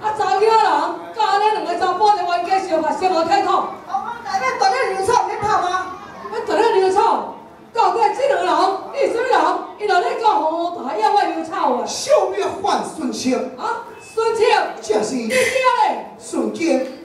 啊，查囡仔人，甲安尼两个查甫在冤家时，发生活体统？哦，你传咧流窜，你拍吗？我传咧流窜，到底这两个人，你什么人？伊在咧讲胡大爷我流窜啊！消灭坏孙清。啊，孙清。这是。你听嘞。孙清。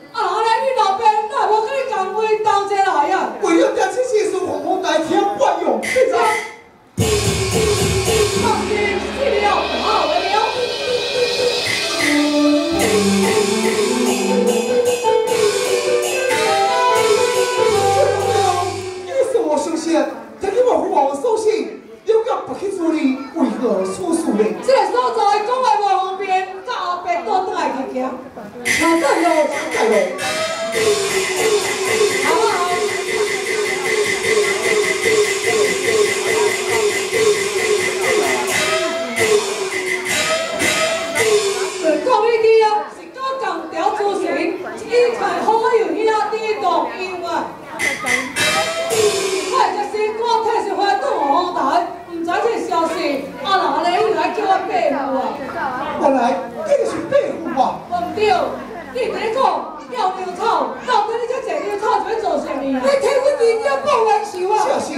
王收信，永远不去处理，为何处处呢？这个所在讲话无方便，甲阿伯倒倒来去行，那怎样？盖咯。好不好？原来这个是白富啊！我唔对，你第讲要牛草，到底你这这牛草要做啥物啊？你听我面要报完手啊！这是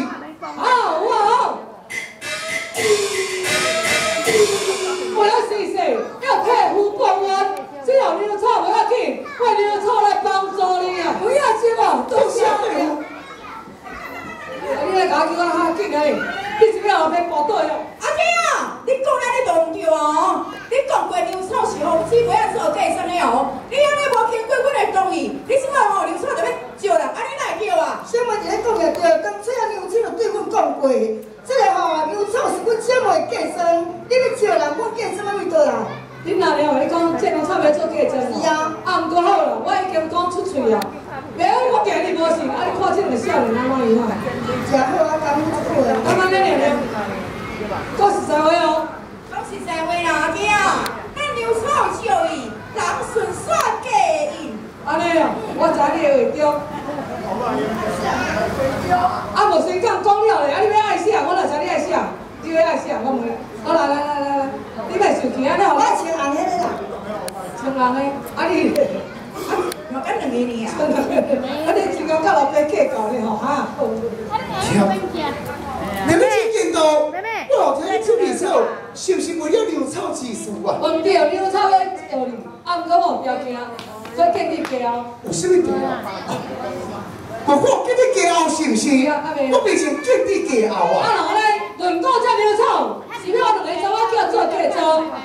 是阮姐妹嫁生，你要笑人，阮嫁生要为倒啦？你若了后，你讲这牛草要做嫁妆是啊啊，毋过好啦，我已经讲出嘴啊。袂，我今日无信，啊，你看这个少年安怎伊哈？食好啊，讲好啊。刚刚那两个，讲实在话哦，讲实在话啦，阿姐啊，咱牛草笑伊，人顺煞嫁伊。安尼哦，我知你会中。啊，无先讲讲了咧，啊，你要爱写，我若知你爱写，你要爱你别生气，安尼好我我穿红迄个啦，穿人诶，啊你，若干两个年啊，啊你真讲甲老爸计较咧吼哈。你们这见到我老天出米草，是不是为了牛草之事啊？唔对，牛草要叫你，啊，毋过我不要惊，所以建议叫。有什么对啊？我我今日加后是不是？我变成绝对加后啊，啊！然后咧，论讲这牛草，是要两个查某叫做嫁妆。既然你俩囝老还袂娶，啊无关系，我会查某叫来